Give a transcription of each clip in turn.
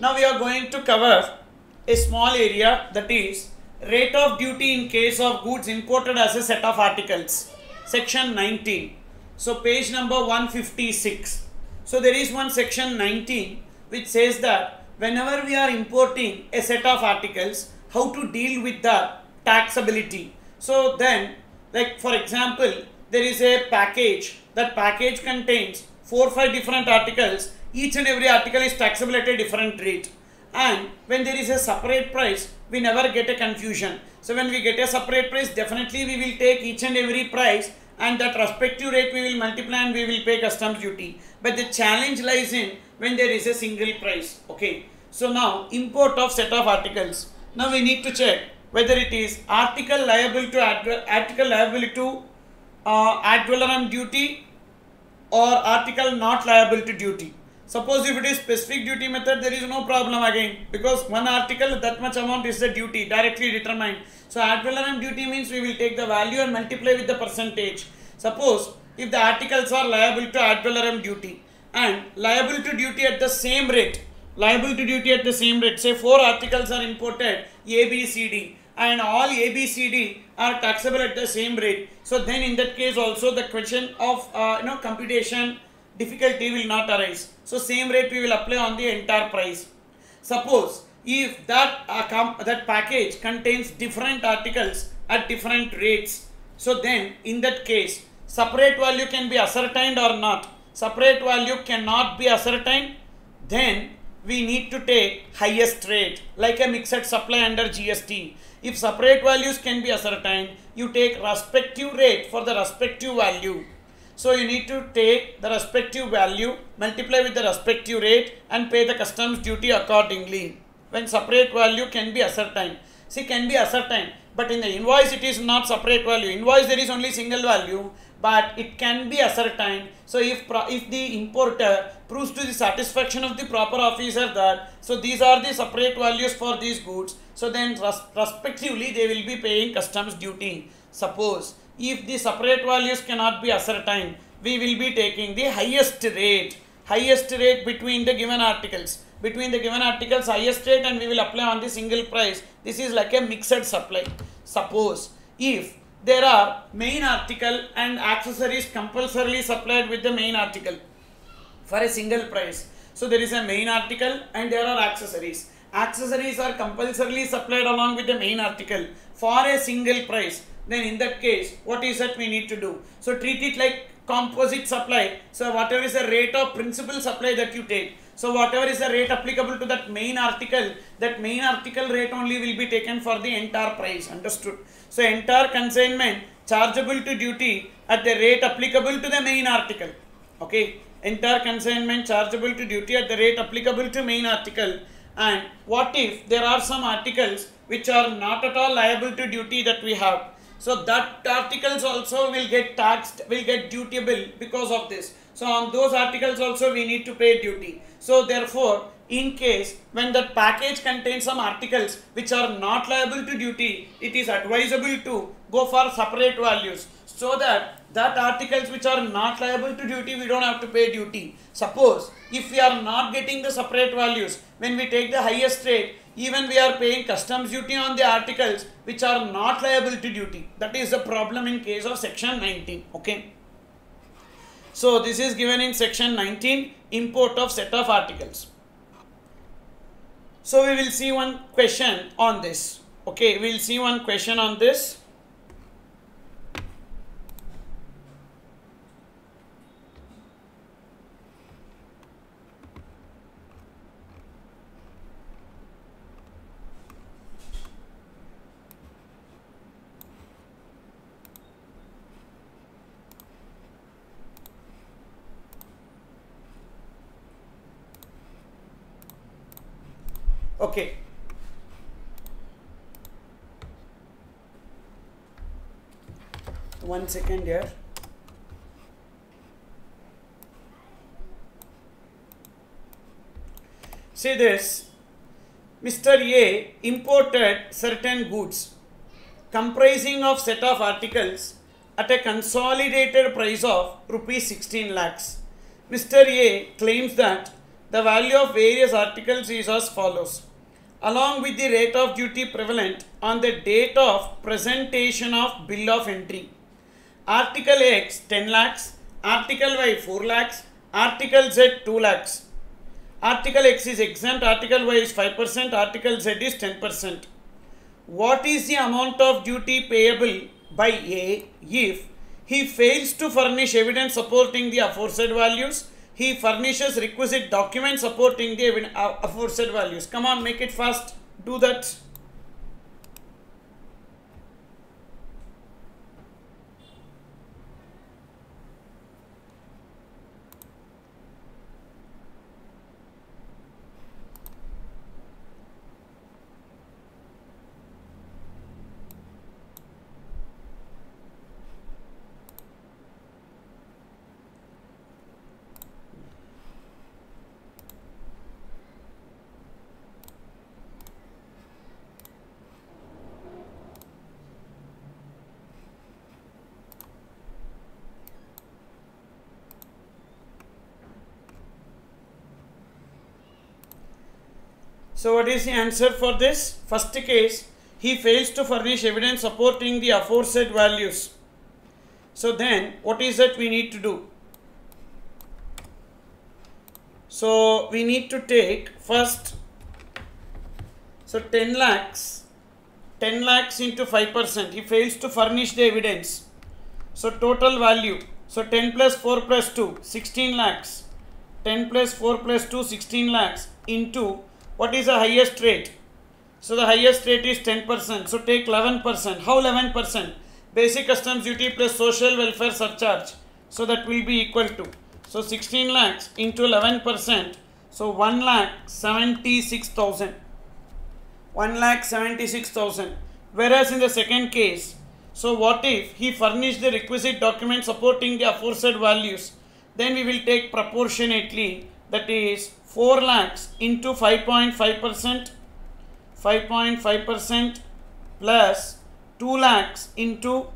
Now we are going to cover a small area that is rate of duty in case of goods imported as a set of articles. Section 19. So page number 156. So there is one section 19 which says that whenever we are importing a set of articles, how to deal with the taxability. So then, like for example, there is a package. That package contains four or five different articles. Each and every article is taxable at a different rate. And when there is a separate price, we never get a confusion. So when we get a separate price, definitely we will take each and every price and that respective rate we will multiply and we will pay customs duty. But the challenge lies in when there is a single price. Okay. So now import of set of articles. Now we need to check whether it is article liable to article liable to uh, ad valorem duty or article not liable to duty. Suppose if it is specific duty method, there is no problem again because one article that much amount is the duty directly determined. So ad valorem duty means we will take the value and multiply with the percentage. Suppose if the articles are liable to ad valorem duty and liable to duty at the same rate, liable to duty at the same rate, say four articles are imported A, B, C, D and all A, B, C, D are taxable at the same rate. So then in that case also the question of uh, you know computation difficulty will not arise. So same rate we will apply on the entire price. Suppose if that uh, that package contains different articles at different rates, so then in that case separate value can be ascertained or not. Separate value cannot be ascertained. Then we need to take highest rate like a mixed supply under GST. If separate values can be ascertained, you take respective rate for the respective value. So you need to take the respective value, multiply with the respective rate and pay the customs duty accordingly. When separate value can be ascertained. See can be ascertained but in the invoice it is not separate value. Invoice there is only single value but it can be ascertained. So if, if the importer proves to the satisfaction of the proper officer that so these are the separate values for these goods so then res respectively they will be paying customs duty. Suppose if the separate values cannot be ascertained, we will be taking the highest rate, highest rate between the given articles. Between the given articles highest rate and we will apply on the single price. This is like a mixed supply. Suppose if there are main article and accessories compulsorily supplied with the main article for a single price. So there is a main article and there are accessories. Accessories are compulsorily supplied along with the main article for a single price then in that case what is that we need to do so treat it like composite supply so whatever is the rate of principal supply that you take so whatever is the rate applicable to that main article that main article rate only will be taken for the entire price understood? So entire consignment chargeable to duty at the rate applicable to the main article okay? Entire consignment chargeable to duty at the rate applicable to main article. And what if there are some articles which are not at all liable to duty that we have so that articles also will get taxed, will get dutiable because of this. So on those articles also we need to pay duty. So therefore, in case when that package contains some articles which are not liable to duty, it is advisable to go for separate values so that that articles which are not liable to duty we don't have to pay duty. Suppose if we are not getting the separate values when we take the highest rate even we are paying customs duty on the articles which are not liable to duty. That is the problem in case of section 19. Okay. So this is given in section 19 import of set of articles. So we will see one question on this. Okay, we will see one question on this. Okay. One second here. See this. Mr. A imported certain goods comprising of set of articles at a consolidated price of rupees 16 lakhs. Mr. A claims that the value of various articles is as follows. Along with the rate of duty prevalent on the date of presentation of bill of entry. Article X 10 lakhs, Article Y 4 lakhs, Article Z 2 lakhs. Article X is exempt, Article Y is 5%, Article Z is 10%. What is the amount of duty payable by A if he fails to furnish evidence supporting the aforesaid values? He furnishes requisite documents supporting the aforesaid values. Come on, make it fast. Do that. So, what is the answer for this? First case, he fails to furnish evidence supporting the aforesaid values. So, then what is that we need to do? So, we need to take first, so 10 lakhs, 10 lakhs into 5%, he fails to furnish the evidence. So, total value, so 10 plus 4 plus 2, 16 lakhs, 10 plus 4 plus 2, 16 lakhs into what is the highest rate? So the highest rate is 10%. So take 11%. How 11%? Basic customs duty plus social welfare surcharge. So that will be equal to. So 16 lakhs into 11%. So 1 lakh 76,000. 1 lakh 76,000. Whereas in the second case, so what if he furnished the requisite document supporting the aforesaid values? Then we will take proportionately that is 4 lakhs into 5.5% 5.5% plus 2 lakhs into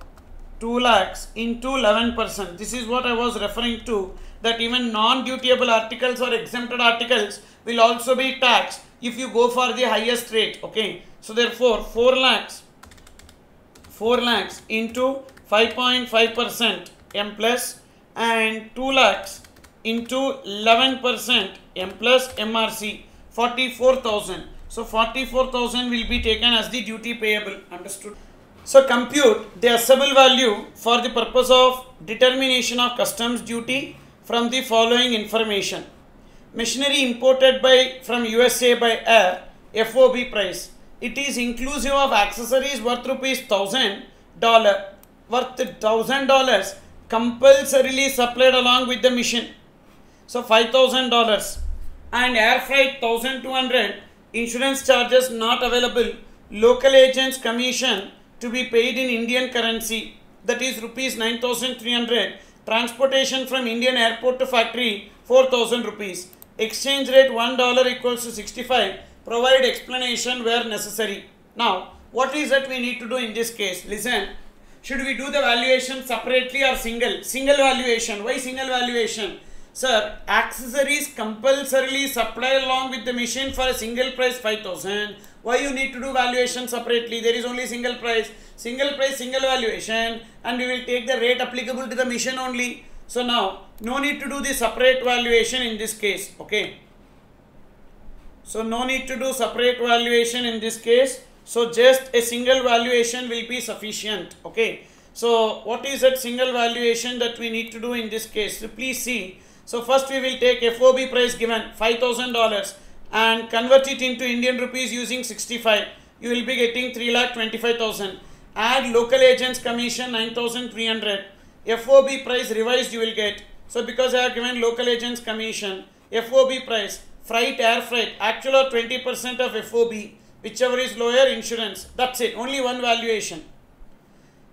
2 lakhs into 11%. This is what I was referring to that even non-dutiable articles or exempted articles will also be taxed if you go for the highest rate. Okay. So therefore 4 lakhs 4 lakhs into 5.5% M plus and 2 lakhs into 11% M plus MRC 44,000. So 44,000 will be taken as the duty payable. Understood? So compute the assessable value for the purpose of determination of customs duty from the following information. Machinery imported by from USA by air FOB price. It is inclusive of accessories worth rupees thousand dollar worth thousand dollars compulsorily supplied along with the machine. So five thousand dollars and air freight thousand two hundred. Insurance charges not available. Local agents commission to be paid in Indian currency that is rupees nine thousand three hundred. Transportation from Indian airport to factory four thousand rupees. Exchange rate one dollar equals to sixty five. Provide explanation where necessary. Now, what is that we need to do in this case? Listen, should we do the valuation separately or single? Single valuation. Why single valuation? Sir, accessories compulsorily supply along with the machine for a single price 5000. Why you need to do valuation separately? There is only single price. Single price, single valuation and we will take the rate applicable to the machine only. So now, no need to do the separate valuation in this case. Okay. So no need to do separate valuation in this case. So just a single valuation will be sufficient. Okay. So what is that single valuation that we need to do in this case? So please see. So first we will take FOB price given $5,000 and convert it into Indian rupees using 65. You will be getting 3 lakh 25,000. Add local agents commission 9,300. FOB price revised you will get. So because I have given local agents commission, FOB price, freight, air freight, actual or 20% of FOB, whichever is lower insurance. That's it. Only one valuation.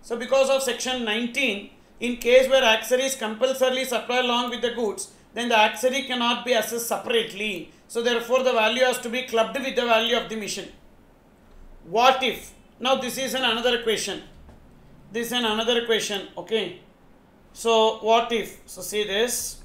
So because of section 19, in case where accessories compulsorily supply along with the goods, then the accessory cannot be assessed separately. So therefore the value has to be clubbed with the value of the mission. What if? Now this is an another question. This is an another question. Okay. So what if? So see this.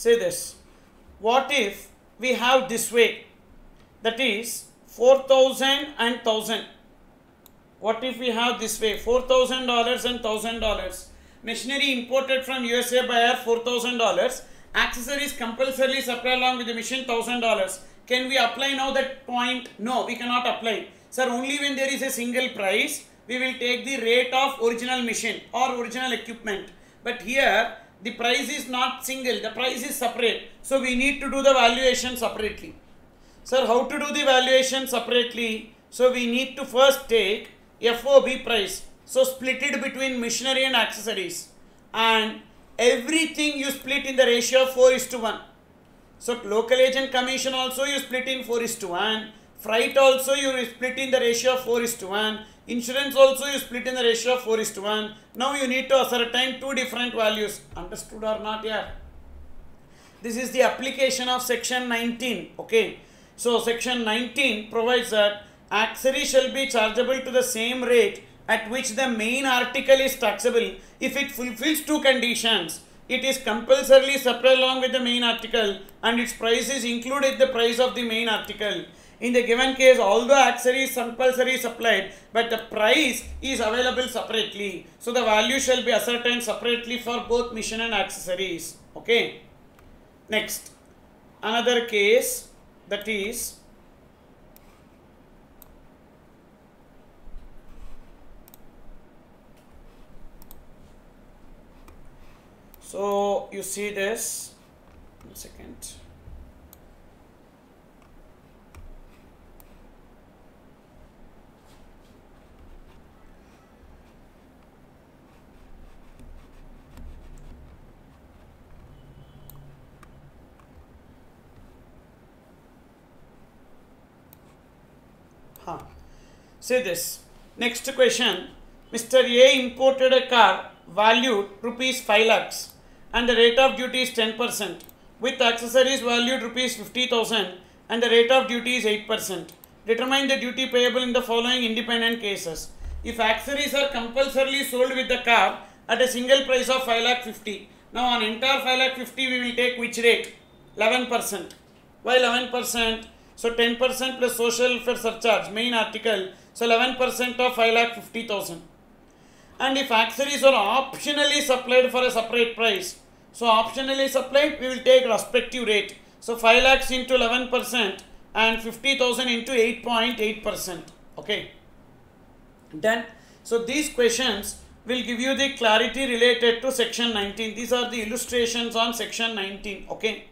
Say this. What if we have this way? That is 4000 and 1000. What if we have this way? $4,000 and $1,000. Machinery imported from USA buyer $4,000. Accessories compulsorily supply along with the machine $1,000. Can we apply now that point? No, we cannot apply. Sir, only when there is a single price, we will take the rate of original machine or original equipment. But here, the price is not single, the price is separate. So, we need to do the valuation separately. Sir, how to do the valuation separately? So, we need to first take FOB price. So, split it between machinery and accessories. And everything you split in the ratio of 4 is to 1. So, local agent commission also you split in 4 is to 1. Freight also you split in the ratio of 4 is to 1. Insurance also you split in the ratio of 4 is to 1. Now you need to ascertain two different values. Understood or not? Yeah. This is the application of section 19. Okay. So section 19 provides that accessory shall be chargeable to the same rate at which the main article is taxable if it fulfills two conditions. It is compulsorily supplied along with the main article and its price is included the price of the main article. In the given case, although accessory is compulsory supplied, but the price is available separately. So the value shall be ascertained separately for both mission and accessories. Okay. Next, another case that is so you see this one second Huh. Say this. Next question. Mr. A imported a car valued rupees 5 lakhs and the rate of duty is 10% with accessories valued rupees 50,000 and the rate of duty is 8%. Determine the duty payable in the following independent cases. If accessories are compulsorily sold with the car at a single price of 5 lakh 50. Now on entire 5 lakh 50 we will take which rate? 11%. Why 11%? So 10% plus social welfare surcharge, main article. So 11% of 5 lakh 50,000. And if accessories are optionally supplied for a separate price, so optionally supplied, we will take respective rate. So 5 lakhs into 11% and 50,000 into 8.8%. Okay. Done. So these questions will give you the clarity related to section 19. These are the illustrations on section 19. Okay.